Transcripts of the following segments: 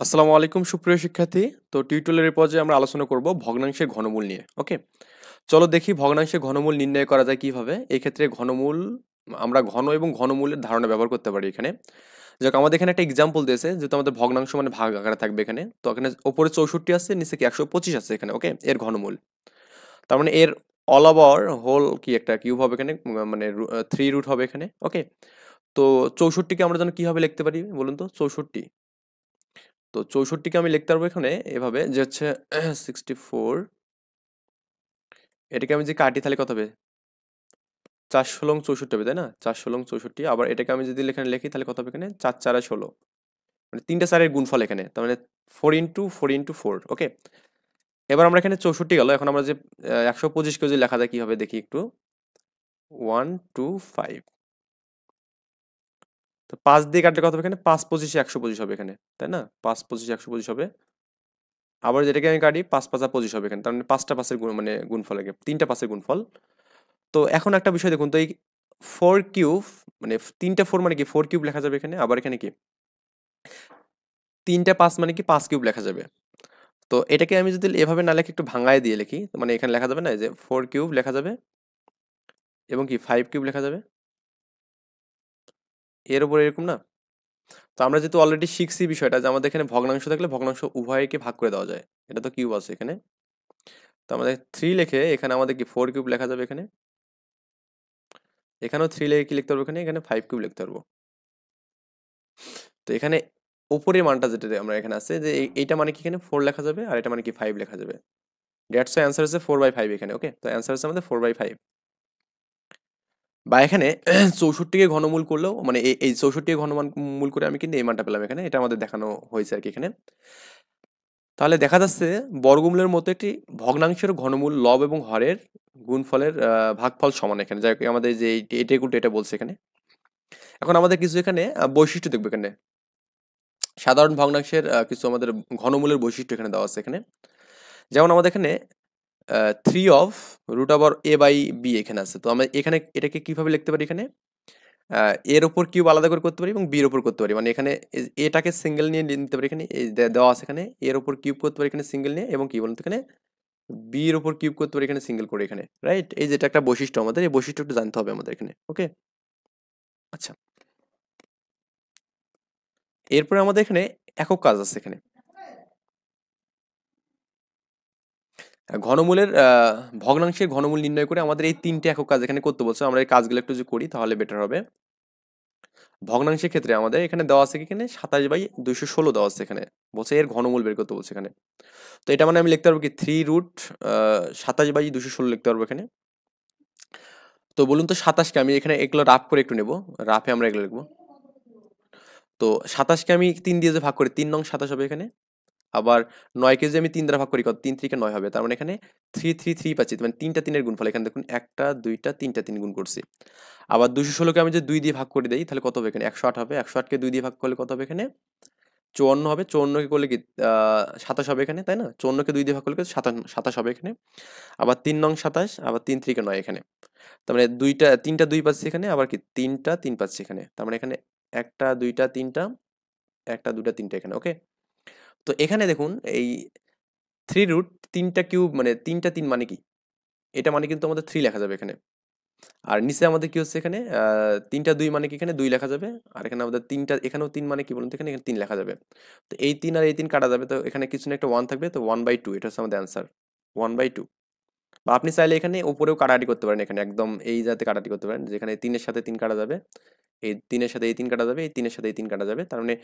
আসসালামু আলাইকুম, সুপ্রিয় শিক্ষার্থী। তো টিউটোরিয়ালের পর্যায়ে আমরা আলোচনা করব ভগ্নাংশের ঘনমূল নিয়ে ওকে চলো দেখি ভগ্নাংশের ঘনমূল নির্ণয় করা যায় কীভাবে। এই ক্ষেত্রে ঘনমূল, আমরা ঘন এবং ঘনমূলের ধারণা ব্যবহার করতে পারি এখানে। যাক, আমাদের এখানে একটা এক্সাম্পল দিয়েছে যেহেতু আমাদের ভগ্নাংশ মানে ভাগ আকারে থাকবে এখানে। তো এখানে ওপরে চৌষট্টি আছে, নিচে কি একশো পঁচিশ আছে এখানে ওকে এর ঘনমূল। তার মানে এর অল ওভার হোল কি একটা কিউব হবে এখানে মানে থ্রি রুট হবে এখানে ওকে তো চৌষট্টিকে আমরা যেন কীভাবে লিখতে পারি বলুন তো? চৌষট্টি। তো চৌষট্টিকে আমি লিখতে পারব এখানে এভাবে যে হচ্ছে সিক্সটি ফোর এটাকে আমি যে কাটি তাহলে কত হবে? চার ষোলং চৌষট্টি হবে, তাই না? চার ষোলং চৌষট্টি। আবার এটাকে আমি যদি এখানে লিখি তাহলে কত হবে এখানে? চার চারা ষোলো। মানে তিনটা চারের গুণফল এখানে, তার মানে four into four into four okay এবার আমরা এখানে চৌষট্টি গেল, এখন আমরা যে একশো পঁচিশ কেজি লেখা যায় কি হবে দেখি একটু? ওয়ান টু ফাইভ তো পাঁচ দিয়ে কাটলে কত হবে এখানে? পাঁচ পঁচিশে একশো পঁচিশ হবে এখানে, তাই না? পাঁচ পঁচিশে একশো পঁচিশ হবে। আবার যেটাকে আমি কাটি, পাঁচ পাঁচা পঁচিশ হবে এখানে, তার মানে পাঁচটা পাশের গুণ মানে গুণফল আগে, তিনটা পাঁচের গুণফল। তো এখন একটা বিষয় দেখুন, তো এই ফোর কিউব মানে তিনটা ফোর মানে কি? ফোর কিউব লেখা যাবে এখানে, আবার এখানে কি? তিনটা পাঁচ মানে কি? পাঁচ কিউব লেখা যাবে। তো এটাকে আমি যদি এভাবে না লেখে, একটু ভাঙায় দিয়ে লিখি মানে এখানে লেখা যাবে না যে ফোর কিউব লেখা যাবে, এবং কি? ফাইভ কিউব লেখা যাবে। এর উপর এরকম না? তো আমরা যেহেতু অলরেডি শিখছি বিষয়টা যে আমাদের এখানে ভগ্নাংশ থাকলে ভগ্নাংশ উভয়কে ভাগ করে দেওয়া যায়। এটা তো কিউব আছে এখানে। তো আমাদের থ্রি লেখে এখানে আমাদের কি ফোর কিউব লেখা যাবে এখানে? এখানেও থ্রি লেখে কি লিখতে পারব এখানে? এখানে ফাইভ কিউব লিখতে পারব। তো এখানে উপরের মানটা যেটা আমরা এখানে আছে যে এইটা মানে কি এখানে ফোর লেখা যাবে আর এটা মানে কি ফাইভ লেখা যাবে। ডেটস অ্যান্সার আছে ফোর বাই ফাইভ এখানে ওকে তো অ্যান্সার আছে আমাদের ফোর বাই ফাইভ বা এখানে চৌষট্টিকে ঘনমূল করলেও মানে এই চৌষট্টিকে ঘনমান মূল করে আমি কিন্তু এই মানটা পেলাম এখানে। এটা আমাদের দেখানো হয়েছে আর কি এখানে। তাহলে দেখা যাচ্ছে বর্গমূলের মতো একটি ভগ্নাংশের ঘনমূল লব এবং হরের গুণফলের ভাগফল সমান এখানে। যাই আমাদের যে এটা উল্টো এটা বলছে এখানে। এখন আমাদের কিছু এখানে বৈশিষ্ট্য দেখবে এখানে। সাধারণ ভগ্নাংশের কিছু আমাদের ঘনমূলের বৈশিষ্ট্য এখানে দেওয়া আছে এখানে। যেমন আমাদের এখানে three of root over A by B এখানে আছে। তো আমরা এখানে এটাকে কীভাবে লিখতে পারি এখানে? এর ওপর কিউব আলাদা করে করতে পারি এবং বির ওপর করতে পারি। মানে এখানে এটাকে সিঙ্গেল নিয়ে নিতে পারি এখানে। দেওয়া আছে এখানে। এর ওপর কিউব করতে পারি এখানে সিঙ্গেল নিয়ে এবং কি বলতো এখানে? বির ওপর কিউব করতে পারি এখানে সিঙ্গেল করে এখানে। রাইট এই যেটা একটা বৈশিষ্ট্য আমাদের। এই বৈশিষ্ট্য একটু জানতে হবে আমাদের এখানে। ওকে আচ্ছা। এরপরে আমাদের এখানে একক কাজ আছে এখানে। ঘনমূলের ভগ্নাংশের ঘনমূল নির্ণয় করে আমাদের এই তিনটে একক কাজ এখানে করতে বলছে। আমরা এই কাজগুলো একটু যদি করি, তাহলে বেটার হবে। ভগ্নাংশের ক্ষেত্রে আমাদের এখানে দেওয়া আছে এখানে? সাতাশ বাই দুইশো ষোলো দেওয়া আছে এখানে। বলছে এর ঘনমূল বের করতে বলছে এখানে। তো এটা মানে আমি লিখতে পারব কি? থ্রি রুট সাতাশ বাই দুশো ষোলো লিখতে পারব এখানে। তো বলুন তো সাতাশকে আমি এখানে এগুলো রাফ করে একটু নেব। রাফে আমরা এগুলো লিখব। তো সাতাশকে আমি তিন দিয়ে যে ভাগ করি, তিন নং সাতাশ হবে এখানে। আবার নয় কেজি আমি তিন দ্বারা ভাগ করি, কত? তিন থেকে নয় হবে। তার মানে এখানে থ্রি থ্রি থ্রি পাচ্ছি। মানে তিনটা তিনের গুণফল। এখানে দেখুন একটা, দুইটা, তিনটা তিন গুণ করছি। আবার দুশো ষোলোকে আমি যদি দুই দিয়ে ভাগ করে দিই, তাহলে কত হবে এখানে? একশো আট হবে। একশো আটকে দুই দিয়ে ভাগ করলে কত হবে এখানে? চুয়ান্ন হবে। চুয়ান্নকে করলে কি? সাতাশ হবে এখানে, তাই না? চুয়ান্নকে দুই দিয়ে ভাগ করলে সাতাশ সাতাশ হবে এখানে। আবার তিন নং সাতাশ, আবার তিন থেকে নয় এখানে। তার মানে দুইটা, তিনটা দুই পাচ্ছি এখানে, আবার কি? তিনটা তিন পাচ্ছি এখানে। তার মানে এখানে একটা, দুইটা, তিনটা, একটা, দুইটা, তিনটা এখানে, ওকে? তো এখানে দেখুন, এই থ্রি রুট তিনটা কিউব মানে তিনটা তিন মানে কি? এটা মানে কিন্তু আমাদের থ্রি লেখা যাবে এখানে। আর নিচে আমাদের কি হচ্ছে এখানে? তিনটা দুই মানে কি এখানে? দুই লেখা যাবে। আর এখানে আমাদের তিনটা, এখানেও তিন মানে কি বলুন তো এখানে? এখানে তিন লেখা যাবে। তো এই তিন আর এই তিন কাটা যাবে। তো এখানে কিছু না একটা ওয়ান থাকবে। তো ওয়ান বাই টু এটা হচ্ছে আমাদের অ্যান্সার ওয়ান বাই টু বা আপনি চাইলে এখানে উপরেও কাটাকাটি করতে পারেন এখানে। একদম এই যাতে কাটাকাটি করতে পারেন। যেখানে তিনের সাথে তিন কাটা যাবে। এই তিনের সাথে এই তিন কাটা যাবে। এই তিনের সাথে এই তিন কাটা যাবে। তার মানে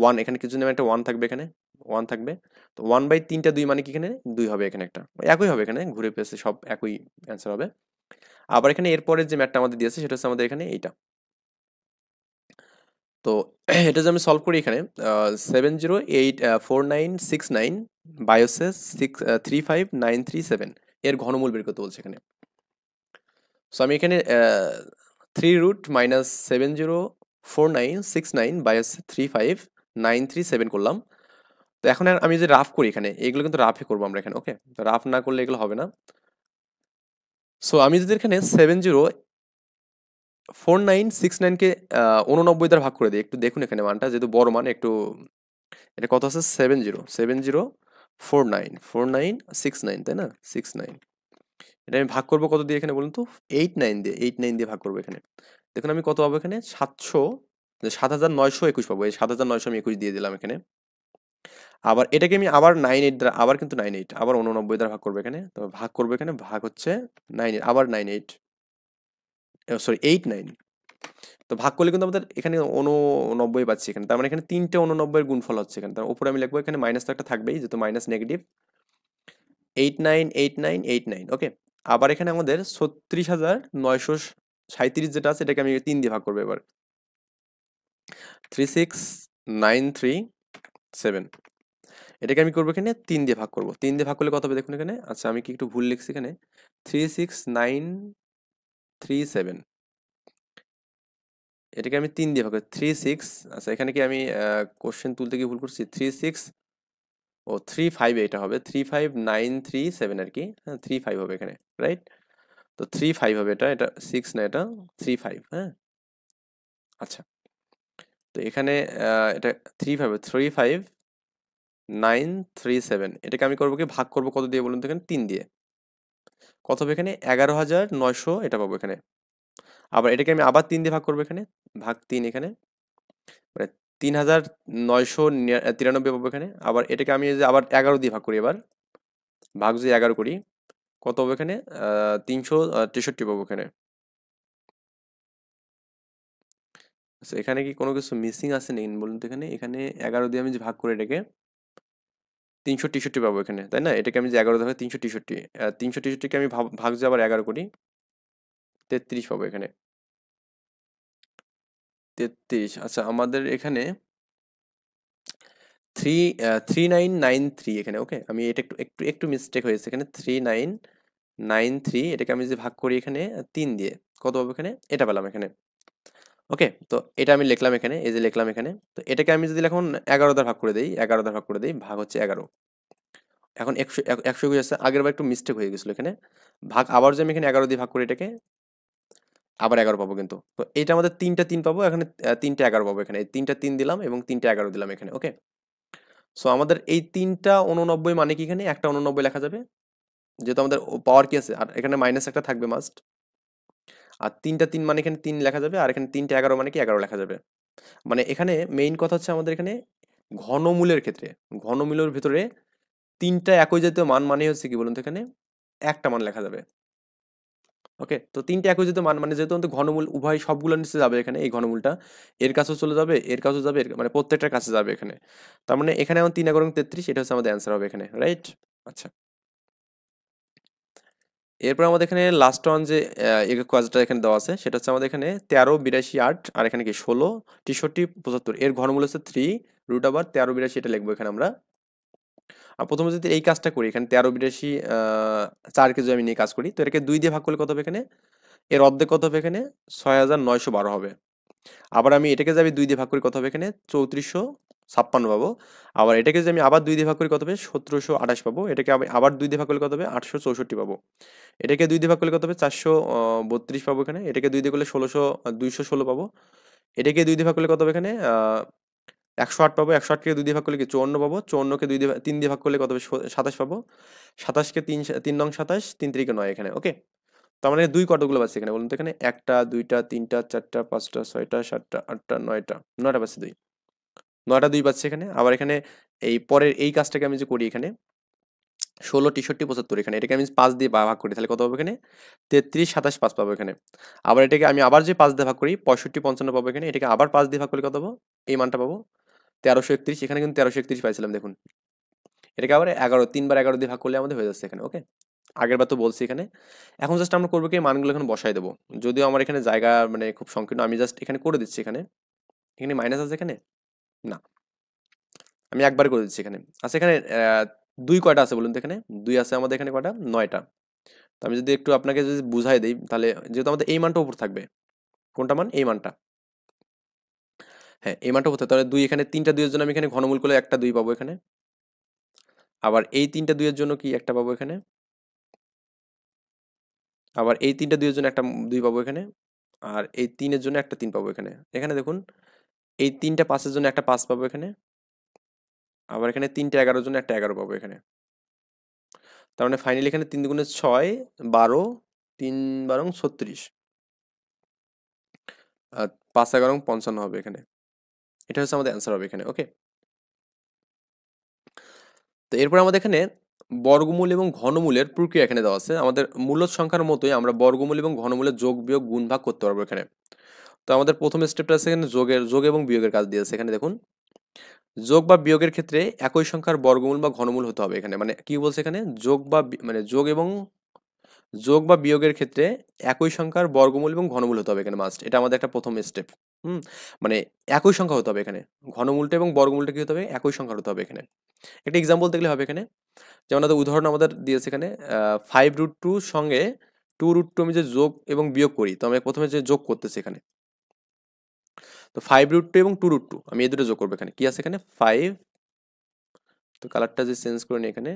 ওয়ান এখানে কিছু নেবে একটা ওয়ান থাকবে এখানে। ওয়ান থাকবে। তো ওয়ান বাই তিনটা দুই মানে কি এখানে? দুই হবে এখানে একটা। একই হবে এখানে, ঘুরে পেয়েছে সব একই অ্যান্সার হবে। আবার এখানে এরপরের যে ম্যাথটা আমাদের দিয়েছে, সেটা হচ্ছে আমাদের এখানে এইটা। তো এটা যে আমি সলভ করি এখানে seven zero eight four nine six nine বায়োসেস six three five nine three seven এর ঘনমূল বের করতে বলছে এখানে। সো আমি এখানে three root minus seven zero four nine six nine bias three five nine three seven করলাম। তো এখন আমি যে রাফ করি এখানে, এগুলো কিন্তু রাফে করব আমরা এখানে ওকে তো রাফ না করলে এগুলো হবে না। সো আমি যদি এখানে seven zero four nine six নাইনকে উননব্বই দ্বারা ভাগ করে দিই, একটু দেখুন এখানে মানটা, যেহেতু বড় মান, একটু এটা কত আছে? Seven zero seven zero four nine four nine six nine তাই না? সিক্স নাইন এটা আমি ভাগ করব কত দিয়ে এখানে বলুন তো? এইট নাইন দিয়ে এইট নাইন দিয়ে ভাগ করব এখানে। দেখুন আমি কত পাবো এখানে? সাতশো, সাত হাজার নয়শো একুশ পাবো, এই সাত হাজার নয়শো আমি একুশ দিয়ে দিলাম এখানে। আবার এটাকে আমি আবার নাইন এইট দ্বারা, আবার কিন্তু নাইন এইট আবার উননব্বই দ্বারা ভাগ করব এখানে। তো ভাগ করব এখানে, ভাগ হচ্ছে নাইন এইট আবার nine eight sorry eight nine তো ভাগ করলে কিন্তু আমাদের এখানে উননব্বই পাচ্ছি এখানে। তার মানে এখানে তিনটে উননব্বইয়ের গুণফল হচ্ছে এখানে। তার উপরে আমি লিখব এখানে মাইনাস তো একটা থাকবেই, যেহেতু minus negative eight nine eight nine eight nine okay আবার এখানে আমাদের ছত্রিশ হাজার নয়শো সাঁত্রিশ যেটা আছে, এটাকে আমি তিন দিয়ে ভাগ করব এবার। Three six nine three seven এটাকে আমি করব এখানে তিন দিয়ে ভাগ করব। তিন দিয়ে ভাগ করলে কত হবে দেখুন এখানে? আচ্ছা আমি কি একটু ভুল লিখছি এখানে? Three six nine three seven এটাকে আমি তিন দিয়ে ভাগ করি। থ্রি সিক্স আচ্ছা এখানে কি আমি কোশ্চেন তুলতে গিয়ে ভুল করছি? Three six O three five এটা হবে। Three five nine three seven আর কি? হ্যাঁ থ্রি ফাইভ হবে এখানে রাইট তো থ্রি ফাইভ হবে এটা এটা সিক্স না এটা থ্রি ফাইভ হ্যাঁ? আচ্ছা তো এখানে এটা three five three five nine three seven. এটাকে আমি করব কি? ভাগ করব কত দিয়ে বলুন তো এখানে? তিন দিয়ে। কত হবে এখানে? এগারো হাজার নয়শো এটা পাবো এখানে। আবার এটাকে আমি আবার তিন দিয়ে ভাগ করব এখানে। ভাগ তিন এখানে। মানে তিন হাজার নয়শো তিরানব্বই পাবো এখানে। আবার এটাকে আমি যে আবার এগারো দিয়ে ভাগ করি এবার, ভাগ যদি এগারো করি, কত হবে এখানে? তিনশো তেষট্টি পাবো এখানে। আচ্ছা এখানে কি কোনো কিছু মিসিং আছে নেই বলুন তো এখানে? এখানে এগারো দিয়ে আমি যে ভাগ করি এটাকে তিনশো তেষট্টি পাবো এখানে, তাই না? এটাকে আমি যে এগারো দেবো তিনশো তেষট্টি তিনশো তেষট্টিকে আমি ভাগ যে আবার এগারো করি, তেত্রিশ পাবো এখানে। তেত্রিশ আচ্ছা আমাদের এখানে three three nine nine three এখানে ওকে আমি এটা একটু একটু একটু মিস্টেক হয়েছে এখানে থ্রি নাইন নাইন থ্রি এটাকে আমি যে ভাগ করি এখানে, তিন দিয়ে, কত পাবো এখানে? এটা পেলাম এখানে। ওকে? তো এটা আমি লিখলাম এখানে, এই যে লিখলাম এখানে। তো এটাকে আমি যদি এখন এগারো দ্বার ভাগ করে দিই, এগারো দ্বার ভাগ করে দিই, ভাগ হচ্ছে এগারো। এখন একশো একশো একুশ আসছে আগের বার একটু মিস্টেক হয়ে গেছিল এখানে। ভাগ আবার যে আমি এখানে এগারো দিয়ে ভাগ করি এটাকে, আবার এগারো পাবো কিন্তু। তো এটা আমাদের তিনটা তিন পাবো, এখানে তিনটা এগারো পাবো এখানে। তিনটা তিন দিলাম এবং তিনটা এগারো দিলাম এখানে, ওকে? সো আমাদের এই তিনটা উননব্বই মানে কি এখানে? একটা উননব্বই লেখা যাবে। যেহেতু আমাদের পাওয়ার কি আছে? আর এখানে মাইনাস একটা থাকবে মাস্ট আর তিনটা তিন মানে এখানে তিন লেখা যাবে, আর এখানে তিনটা এগারো মানে কি এগারো লেখা যাবে। মানে এখানে মেইন কথা হচ্ছে আমাদের এখানে ঘনমূলের ক্ষেত্রে, ঘনমূলের ভিতরে তিনটা একই জাতীয় মান মানে হচ্ছে কি বলুন তো এখানে? একটা মান লেখা যাবে। ওকে? তো তিনটে একই জাতীয় মান মানে যেহেতু ঘনমূল, উভয় সবগুলো নিচে যাবে এখানে এই ঘনমূলটা। এর কাছেও চলে যাবে, এর কাছেও যাবে মানে প্রত্যেকটার কাছে যাবে এখানে। তার মানে এখানে আমার তিন এগারো তেত্রিশ, এটা হচ্ছে আমাদের অ্যান্সার হবে এখানে রাইট আচ্ছা। এরপর আমাদের এখানে লাস্ট ওয়ান যে কাজটা এখানে দেওয়া আছে, সেটা হচ্ছে আমাদের এখানে তেরো, বিরাশি, আট, আর এখানে কি ষোলো, তেষট্টি, পঁচাত্তর। এর ঘনমূল হচ্ছে থ্রি রুট আবার তেরো, বিরাশি এটা লিখব এখানে আমরা। আর প্রথমে যদি এই কাজটা করি, এখানে তেরো, বিরাশি চার কেজি আমি নিয়ে কাজ করি, তো এটাকে দুই দিয়ে ভাগ করলে কত হবে এখানে? এর অর্ধেক কত হবে এখানে? ছয় হাজার নয়শো বারো হবে। আবার আমি এটাকে যে আমি দুই দিয়ে ভাগ করি, কত হবে এখানে? চৌত্রিশশো ছাপ্পান্ন পাবো। আবার এটাকে যে আমি আবার দুই দিয়ে ভাগ করি কত হবে? সতেরোশো আঠাশ পাবো। এটাকে আমি আবার দুই দিয়ে ভাগ করলে কত হবে? আটশো চৌষট্টি পাবো। এটাকে দুই দিয়ে ভাগ করলে কত হবে? চারশো বত্রিশ পাবো এখানে। এটাকে দুই দিয়ে করলে ষোলোশো, দুইশো ষোলো পাবো। এটাকে দুই দিয়ে ভাগ করলে কত হবে এখানে? একশো আট পাবো। একশো আটকে দুই দিয়ে ভাগ করলে কি চুয়ান্ন পাবো? চুয়ান্নকে দুই দিয়ে তিন দিয়ে ভাগ করলে কত হবে? সাতাশ পাবো। সাতাশকে তিন তিন নং সাতাশ, তিন তারিখে নয় এখানে, ওকে? তো মানে দুই কতগুলো পাচ্ছি এখানে বলুন তো এখানে? একটা, দুইটা, তিনটা, চারটা, পাঁচটা, ছয়টা, সাতটা, আটটা, নয়টা নয়টা পাচ্ছি দুই। নয়টা দুই পাচ্ছি এখানে। আবার এখানে এই পরের এই কাজটাকে আমি যে করি এখানে, ষোলো, তেষট্টি, পঁচাত্তর এখানে, এটাকে আমি পাঁচ দিয়ে ভাগ করি। তাহলে কত হবে এখানে? তেত্রিশ, সাতাশ, পাঁচ পাবো এখানে। আবার এটাকে আমি আবার যে পাঁচ দিয়ে ভাগ করি, পঁয়ষট্টি, পঞ্চান্ন পাবো এখানে, এটাকে আবার পাঁচ দিয়ে ভাগ করলে কত পাবো? এই মানটা পাবো। তেরোশো একত্রিশ, এখানে কিন্তু তেরোশো একত্রিশ পাইছিলাম, দেখুন। এটাকে আবার এগারো, তিনবার এগারো দিয়ে ভাগ করলে আমাদের হয়ে যাচ্ছে এখানে, ওকে? আগের বার তো বলছি এখানে। এখন জাস্ট আমরা করব কি, মানগুলো এখন বসাই দেবো। যদিও আমার এখানে জায়গা মানে খুব সংকীর্ণ, আমি জাস্ট এখানে করে দিচ্ছি এখানে। এখানে মাইনাস আছে এখানে। না। আমি একবার করে দিচ্ছি এখানে। আচ্ছা এখানে দুই কয়টা আছে বলুন তো এখানে? দুই আছে আমাদের এখানে কয়টা? নয়টা। তো আমি যদি একটু আপনাকে যদি বুঝাই দিই, তাহলে যেহেতু আমাদের এই মানটা উপর থাকবে, কোনটা মান? এই মানটা। হ্যাঁ এই মানটা হতে তাহলে দুই এখানে, তিনটা দুইয়ের জন্য আমি এখানে ঘনমূল করলে একটা দুই পাবো এখানে। আবার এই তিনটা দুইয়ের জন্য কি একটা পাবো এখানে? আবার এই তিনটা দুইয়ের জন্য একটা দুই পাবো এখানে। আর এই তিনের জন্য একটা তিন পাবো এখানে। এখানে দেখুন এই তিনটা পাঁচের জন্য একটা পাঁচ পাবো এখানে। আবার এখানে তিনটে এগারোর জন্য একটা এগারো পাবো এখানে। তার মানে ফাইনালি এখানে তিন দুগুণে ছয়, বারো, তিন বারং ছত্রিশ। আর পাঁচ এগারো পঞ্চান্ন হবে এখানে। এটা হচ্ছে আমাদের অ্যান্সার হবে এখানে ওকে তো এরপর আমাদের এখানে বর্গমূল এবং ঘনমূলের প্রক্রিয়া এখানে দেওয়া আছে। আমাদের মূলত সংখ্যার মতোই আমরা বর্গমূল এবং ঘনমূলের যোগ বিয়োগ গুণ ভাগ করতে পারব এখানে। তো আমাদের প্রথম স্টেপটা আছে এখানে যোগের, যোগ এবং বিয়োগের কাজ দিয়েছে এখানে দেখুন, যোগ বা বিয়োগের ক্ষেত্রে একই সংখ্যার বর্গমূল বা ঘনমূল হতে হবে এখানে। মানে কি বলছে এখানে? যোগ বা মানে যোগ এবং যোগ বা বিয়োগের ক্ষেত্রে একই সংখ্যার বর্গমূল এবং ঘনমূল হতে হবে এখানে মাস্ট এটা আমাদের একটা প্রথম স্টেপ হুম? মানে একই সংখ্যা হতে হবে এখানে। ঘনমূলটা এবং বর্গমূলটা কি হতে হবে? একই সংখ্যা হতে হবে এখানে। একটা এক্সাম্পল দেখলে হবে এখানে। যেমন আমাদের উদাহরণ আমাদের দিয়েছে এখানে ফাইভ রুট টু সঙ্গে টু রুট টু আমি যে যোগ এবং বিয়োগ করি, তো আমি প্রথমে যে যোগ করতেছি এখানে তো ফাইভ রুট টু এবং টু রুট টু আমি এই দুটো যোগ করব এখানে। কি আছে এখানে? ফাইভ তো কালারটা যে চেঞ্জ করে নিই এখানে,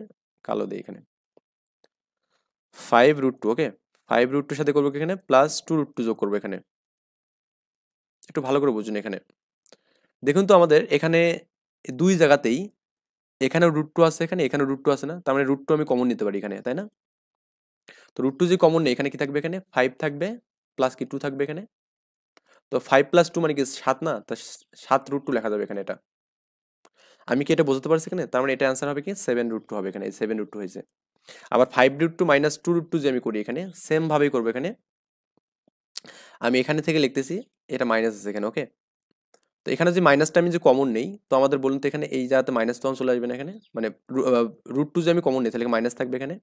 কালো দিই এখানে। Five root two okay five root টুর সাথে করব এখানে? প্লাস টু রুট টু যোগ করব এখানে। একটু ভালো করে বুঝুন এখানে। দেখুন তো আমাদের এখানে দুই জায়গাতেই এখানে রুট টু আছে, এখানে এখানে রুট টু আছে না? তার মানে রুট টু আমি কমন নিতে পারি এখানে, তাই না? তো রুট টু যে কমন নেই, এখানে কি থাকবে এখানে? ফাইভ থাকবে প্লাস কি টু থাকবে এখানে? তো ফাইভ প্লাস টু মানে কি সাত না? তা সাত রুট টু লেখা যাবে এখানে এটা। আমি কি এটা বোঝাতে পারছি এখানে? তার মানে এটা অ্যান্সার হবে কি? সেভেন রুট টু হবে এখানে সেভেন রুট টু হয়েছে। আবার five root two minus two root two যে আমি করি এখানে সেমভাবেই করব এখানে। আমি এখানে থেকে লিখতেছি, এটা মাইনাস আছে এখানে ওকে তো এখানে যে মাইনাসটা আমি যে কমন নেই, তো আমাদের বলুন তো এখানে এই জায়গাতে মাইনাস তখন চলে আসবে না এখানে? মানে রুট টু যে আমি কমন নেই, তাহলে মাইনাস থাকবে এখানে?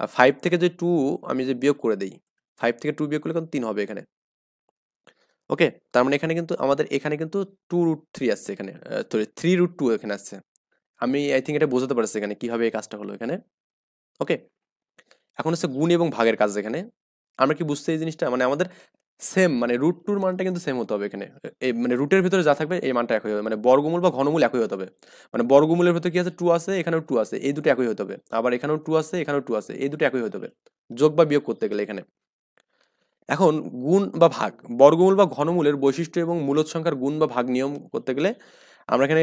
আর ফাইভ থেকে যে টু আমি যে বিয়োগ করে দিই ফাইভ থেকে টু বিয়োগ করলে কিন্তু তিন হবে এখানে। ওকে? তার মানে এখানে কিন্তু আমাদের, এখানে কিন্তু টু রুট থ্রি আসছে এখানে সরি থ্রি রুট টু এখানে আসছে। আমি আই থিঙ্ক এটা বোঝাতে পারছি এখানে কীভাবে এই কাজটা হলো এখানে। ওকে? এখন হচ্ছে গুণ এবং ভাগের কাজ এখানে। আমরা কি বুঝতে এই জিনিসটা? মানে আমাদের সেম মানে রুট টুর মানটা কিন্তু সেম হতে হবে এখানে। এই মানে রুটের ভিতরে যা থাকবে এই মানটা একই হবে। মানে বর্গমূল বা ঘনমূল একই হতে হবে। মানে বর্গমূলের ভিতরে কি আছে? টু আছে, এখানেও টু আছে। এই দুটো একই হতে হবে। আবার এখানেও টু আছে, এখানেও টু আছে। এই দুটো একই হতে হবে। যোগ বা বিয়োগ করতে গেলে এখানে। এখন গুণ বা ভাগ, বর্গমূল বা ঘনমূলের বৈশিষ্ট্য এবং মূলত সংখ্যার গুণ বা ভাগ নিয়ম করতে গেলে আমরা এখানে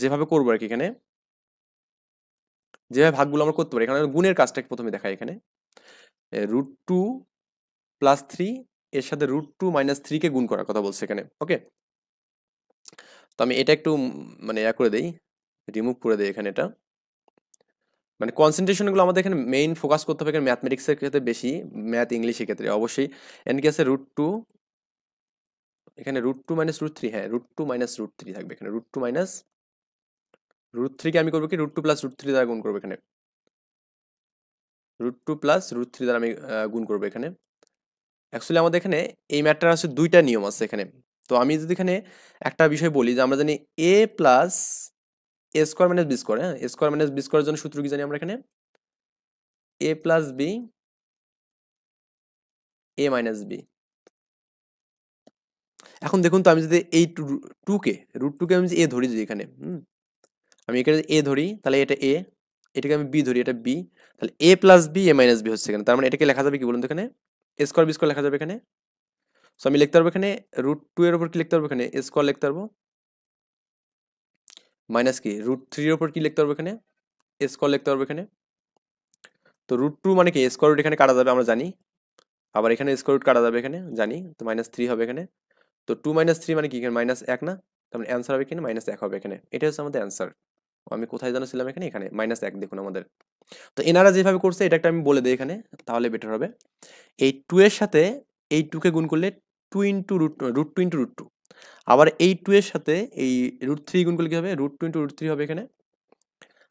যেভাবে করব আর কি এখানে, যেভাবে ভাগগুলো আমরা করতে পারি, এখানে গুণের কাজটাকে প্রথমে দেখাই এখানে। রুট টু প্লাস থ্রি এর সাথে রুট টু মাইনাস থ্রিকে গুণ করার কথা বলছে এখানে ওকে তো আমি এটা একটু মানে ইয়া করে দিই রিমুভ করে দিই এখানে এটা। মানে কনসেন্ট্রেশনগুলো আমাদের এখানে মেইন ফোকাস করতে হবে এখানে ম্যাথমেটিক্সের ক্ষেত্রে বেশি ম্যাথ ইংলিশের ক্ষেত্রে অবশ্যই। এন আছে রুট টু এখানে root two minus root three হ্যাঁ root two minus root three থাকবে এখানে। রুট টু মাইনাস রুট থ্রিকে আমি করব কি? Root two plus root three দ্বারা গুণ করব এখানে। Root two plus root three দ্বারা আমি গুণ করব এখানে। অ্যাকচুয়ালি আমাদের এখানে এই ম্যাটটার আছে দুইটা নিয়ম আছে এখানে। তো আমি যদি এখানে একটা বিষয় বলি যে আমরা জানি A plus A square minus B square হ্যাঁ? এ স্কোয়ার মাইনাস বি স্কোয়ারের জন্য সূত্র কি জানি আমরা এখানে? A plus B A minus B এখন দেখুন তো আমি যদি এই টুকে রুট টুকে আমি এ ধরি যদি এখানে, হুম? আমি এখানে এ ধরি, তাহলে এটা এ এটাকে আমি বি ধরি, এটা বি তাহলে A plus B A minus B হচ্ছে এখানে। তার মানে এটাকে লেখা যাবে কি বলুন তো এখানে? এ স্কোয়ার বি স্কোয়ার লেখা যাবে এখানে। সো আমি লিখতে পারব এখানে রুট টু এর উপর কি লিখতে পারব এখানে? স্কোয়ার লিখতে পারব। মাইনাস কি? রুট থ্রির ওপর কি লিখতে পারব এখানে? স্কোয়ার লিখতে পারব এখানে। তো রুট টু মানে কি? স্কোয়ার রুট এখানে কাটা যাবে, আমরা জানি। আবার এখানে স্কোয়ার রুট কাটা যাবে এখানে, জানি। তো মাইনাস থ্রি হবে এখানে। তো টু মাইনাস থ্রি মানে কি? এখানে মাইনাস এক না? মানে অ্যান্সার হবে এখানে মাইনাস এক হবে এখানে। এটা হচ্ছে আমাদের অ্যান্সার আমি কোথায় জানাছিলাম এখানে? এখানে। মাইনাস এক দেখুন আমাদের। তো এনারা যেভাবে করছে এটা একটা আমি বলে দিই এখানে, তাহলে বেটার হবে। এই টু এর সাথে এই টুকে গুণ করলে two into root root two into root two আবার এই টু এর সাথে এই রুট থ্রি গুণ করলে কি হবে? Root two into root three হবে এখানে।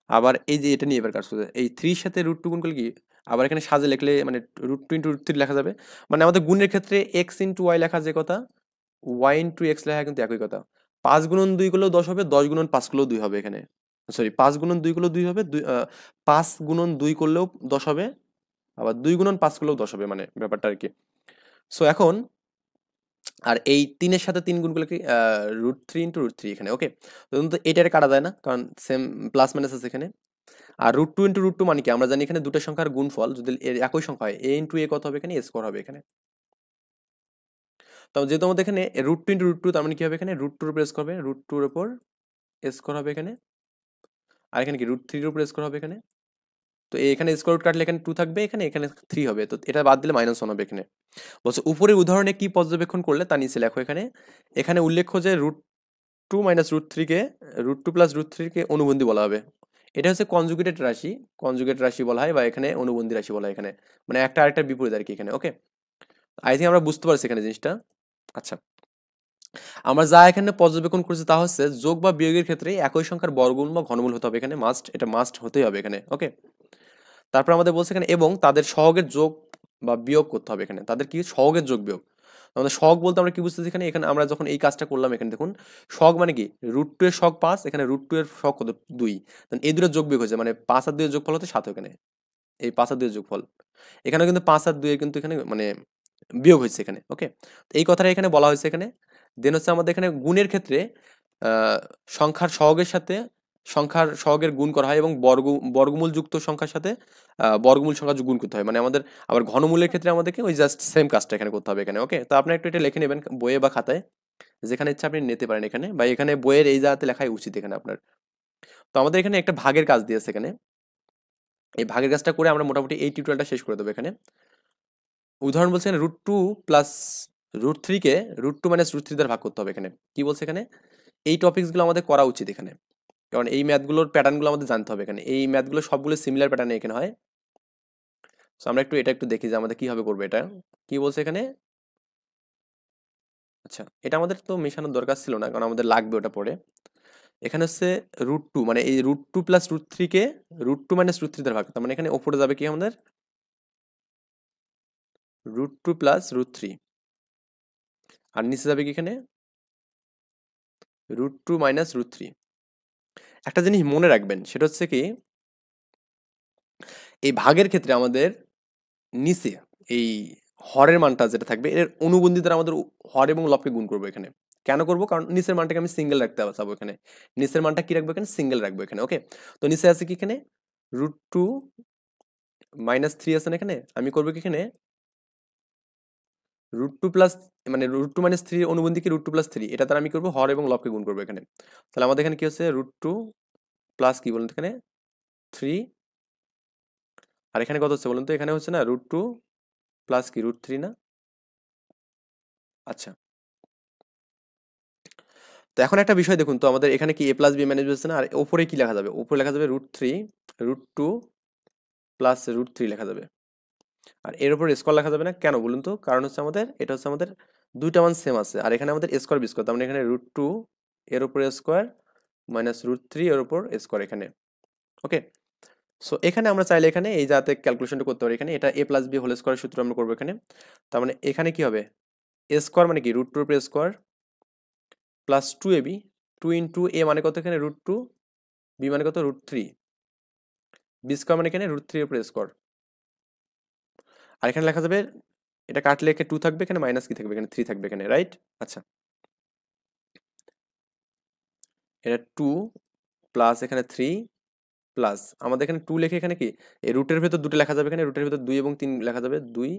আবার এই যে এটা নিয়ে এবার কাজ এই থ্রির সাথে রুট টু গুণ করলে কি? আবার এখানে সাজে লিখলে মানে root two into root three লেখা যাবে। মানে আমাদের গুণের ক্ষেত্রে এক্স ইন্টু ওয়াই লেখা যে কথা ওয়াই ইন্টু এক্স লেখা কিন্তু একই কথা। পাঁচ গুণন দুই গুলো দশ হবে, দশ গুণন পাঁচগুলো দুই হবে এখানে। সরি পাঁচ গুণন দুই করলেও দুই হবে, দুই পাঁচ গুণন দুই করলেও দশ হবে, আবার দুই গুণন পাঁচ করলেও দশ হবে মানে ব্যাপারটা আর কি। সো এখন আর এই তিনের সাথে তিন গুণ করলে কি root three into root three এখানে ওকে তো এটারে কাটা যায় না, কারণ সেম প্লাস মাইনাস আছে এখানে। আর root two into root two মানে কি, আমরা জানি এখানে দুটো সংখ্যার গুণফল, যদি এর একই সংখ্যা হয় এ ইন্টু এ কত হবে এখানে? এ স্কোয়ার হবে এখানে। তো যেহেতু আমাদের এখানে root two into root two তার মানে কি হবে এখানে? রুট টুর উপর স্কোয়ার হবে রুট টুর উপর স্কোয়ার হবে এখানে। আর এখানে কি? রুট থ্রির উপরে স্কোয়ার হবে এখানে। তো এখানে স্কোয়ার রুট কাটলে এখানে টু থাকবে, এখানে এখানে থ্রি হবে। তো এটা বাদ দিলে মাইনাস ওয়ান হবে এখানে। বলছে, উপরের উদাহরণে কি পর্যবেক্ষণ করলে? তা নিচে লেখো এখানে। এখানে উল্লেখ্য যে রুট টু মাইনাস রুট থ্রিকে রুট টু প্লাস রুট থ্রিকে অনুবন্ধী বলা হবে। এটা হচ্ছে কনজুগেটেড রাশি। কনজুগেট রাশি বলা হয় বা এখানে অনুবন্ধী রাশি বলা হয় এখানে। মানে একটা আরেকটা বিপরীত আর কি এখানে ওকে আই থিঙ্ক আমরা বুঝতে পারছি এখানে জিনিসটা। আচ্ছা। আমরা যা এখানে পর্যবেক্ষণ করছি তা হচ্ছে যোগ বা বিয়োগের ক্ষেত্রে একই সংখ্যার বর্গমূল বা ঘনমূল হতে হবে এখানে। মাস্ট এটা মাস্ট হতেই হবে এখানে ওকে তারপর আমাদের বলছে এখানে, এবং তাদের সহগের যোগ বা বিয়োগ করতে হবে এখানে। তাদের কি? সহগের যোগ বিয়োগ। আমাদের শখ বলতে আমরা কি বুঝতেছি এখানে? এখানে আমরা যখন এই কাজটা করলাম এখানে, দেখুন শখ মানে কি? রুট টু এর শখ পাঁচ, এখানে রুট টু এর শখ কত? দুই। এই দুটো যোগ বিয়োগ হয়েছে মানে পাঁচ আর দুইয়ের যোগফল হতে সাত এখানে। এই পাঁচ আর দুইয়ের যোগফল। এখানে কিন্তু পাঁচ আর দুইয়ের কিন্তু এখানে মানে বিয়োগ হয়েছে এখানে ওকে এই কথাটা এখানে বলা হয়েছে এখানে। দেন হচ্ছে আমাদের এখানে গুণের ক্ষেত্রে সংখ্যার সহগের সাথে সংখ্যার সহগের গুণ করা হয় এবং বর্গ বর্গমূল যুক্ত সংখ্যার সাথে বর্গমূল সংখ্যা গুণ করতে হয়। মানে আমাদের, আবার ঘনমূলের ক্ষেত্রে আমাদেরকে ওই জাস্ট সেম কাজটা এখানে করতে হবে এখানে ওকে তো আপনি একটু এটা লিখে নেবেন বইয়ে বা খাতায়, যেখানে ইচ্ছা আপনি নিতে পারেন এখানে, বা এখানে বইয়ের এই জায়গাতে লেখাই উচিত এখানে আপনার। তো আমাদের এখানে একটা ভাগের কাজ দিয়েছে এখানে। এই ভাগের কাজটা করে আমরা মোটামুটি এই টিউটোরিয়ালটা শেষ করে দেবো এখানে। উদাহরণ বলছে এখানে root two plus root থ্রিকে root two minus root three দ্বারা ভাগ করতে হবে এখানে। কি বলছে এখানে? এই টপিকসগুলো আমাদের করা উচিত এখানে। কারণ এই ম্যাথগুলোর প্যাটার্নগুলো আমাদের জানতে হবে এখানে। এই ম্যাথগুলো সবগুলো সিমিলার প্যাটার্নে এখানে হয়। সো আমরা একটু এটা একটু দেখি যে আমাদের কীভাবে করবে এটা। কি বলছে এখানে? আচ্ছা এটা আমাদের তো মেশানোর দরকার ছিল না কারণ আমাদের লাগবে ওটা পরে এখানে হচ্ছে রুট টু মানে এই root two plus root থ্রিকে root two minus root three দ্বারা ভাগ তার মানে এখানে ওপরে যাবে কি আমাদের? Root two plus root three আর নিচে যাবে কি এখানে? Root two minus root three একটা জিনিস মনে রাখবেন, সেটা হচ্ছে কি এই ভাগের ক্ষেত্রে আমাদের নিচে এই হরের মানটা যেটা থাকবে, এর অনুবন্ধী দ্বারা আমাদের হর এবং লবকে গুণ করব এখানে। কেন করব? কারণ নিচের মানটাকে আমি সিঙ্গেল রাখতে চাবো এখানে। নিচের মানটা কি রাখব এখানে? সিঙ্গেল রাখব এখানে ওকে তো নিচে আছে কি এখানে? রুট টু মাইনাস থ্রি আছে এখানে? আমি করব কি এখানে? রুট টু প্লাস মানে রুট টু মাইনাস থ্রি অনুবন্ধী কি রুট টু প্লাস থ্রি এটা তার আমি করব হর এবং লবকে গুণ করব এখানে। তাহলে আমাদের এখানে কি হচ্ছে? রুট টু প্লাস কি বলুন এখানে? থ্রি আর এখানে কত হচ্ছে বলুন তো? এখানে হচ্ছে না রুট টু প্লাস কি? রুট থ্রি না? আচ্ছা। তো এখন একটা বিষয় দেখুন তো, আমাদের এখানে কি এ প্লাস বি ম্যানেজ হচ্ছে না? আর ওপরে কি লেখা যাবে? ওপরে লেখা যাবে root three root two plus root three লেখা যাবে। আর এর উপর স্কোয়ার লেখা যাবে না। কেন বলুন তো? কারণ হচ্ছে আমাদের, এটা হচ্ছে আমাদের দুইটা মান সেম আছে। আর এখানে আমাদের স্কোয়ার বি স্কোয়ার তার মানে এখানে রুট টু এর উপর স্কোয়ার মাইনাস রুট থ্রি এর উপর স্কোয়ার এখানে। ওকে সো এখানে আমরা চাইলে এখানে এই যাতে ক্যালকুলেশনটা করতে পারি, এখানে এটা A plus B whole square সূত্র আমরা করব এখানে। তার মানে এখানে কি হবে? এ স্কোয়ার মানে কি? রুট টুর উপর square plus two A B two into A মানে কত এখানে? রুট টু বি মানে কত? রুট থ্রি বি স্কোয়ার মানে এখানে রুট থ্রি উপর স্কোয়ার আর এখানে লেখা যাবে, এটা কাটলে এখানে টু থাকবে, এখানে মাইনাস কি থাকবে? এখানে থ্রি থাকবে এখানে রাইট আচ্ছা। এটা টু প্লাস এখানে থ্রি প্লাস আমাদের এখানে টু লেখে এখানে কি? এই রুটের ভেতর দুটো লেখা যাবে এখানে রুটের ভেতর দুই এবং তিন লেখা যাবে, দুই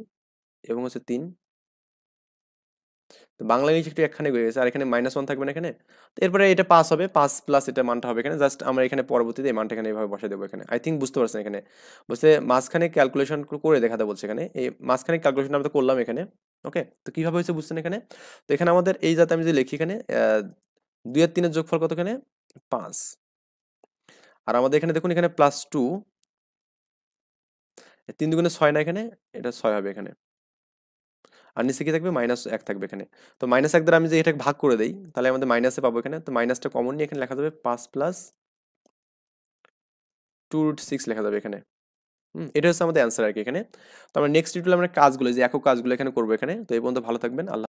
এবং হচ্ছে তিন। তো বাংলা ইংলিশ একটু একখানে হয়ে গেছে, আর এখানে মাইনাস ওয়ান থাকবে না এখানে। এরপরে এটা পাস হবে পাঁচ প্লাস এটা মানটা হবে এখানে। জাস্ট আমরা এখানে পরবর্তীতে এই মানটা এখানে এইভাবে বসে দেবো এখানে। আই থিঙ্ক বুঝতে পারছেন এখানে। বলছে মাঝখানে ক্যালকুলেশন করে দেখাতে বলছে এখানে। এই মাঝখানে ক্যালকুলেশন আমরা করলাম এখানে ওকে তো কীভাবে হয়েছে বুঝছেন এখানে? তো এখানে আমাদের এই যাতে আমি যদি লিখি এখানে দুই আর তিনের যোগফল কত এখানে? পাঁচ। আর আমাদের এখানে দেখুন, এখানে প্লাস টু তিন দুগুণে ছয় না এখানে? এটা ছয় হবে এখানে। আর নিচে কি থাকবে? মাইনাস এক থাকবে এখানে। তো মাইনাস এক দ্বারা আমি যে এটা ভাগ করে দিই, তাহলে আমাদের মাইনাসে পাবো এখানে। তো মাইনাসটা কমন নিয়ে এখানে লেখা যাবে পাঁচ প্লাস টু রুট সিক্স লেখা যাবে এখানে। হুম, এটা হচ্ছে আমাদের অ্যান্সার আর কি এখানে। তো আমরা নেক্সট ডিউটিলে আমরা কাজগুলো যে একক কাজগুলো এখানে করব এখানে। তো এই পর্যন্ত ভালো থাকবেন। আল্লাহ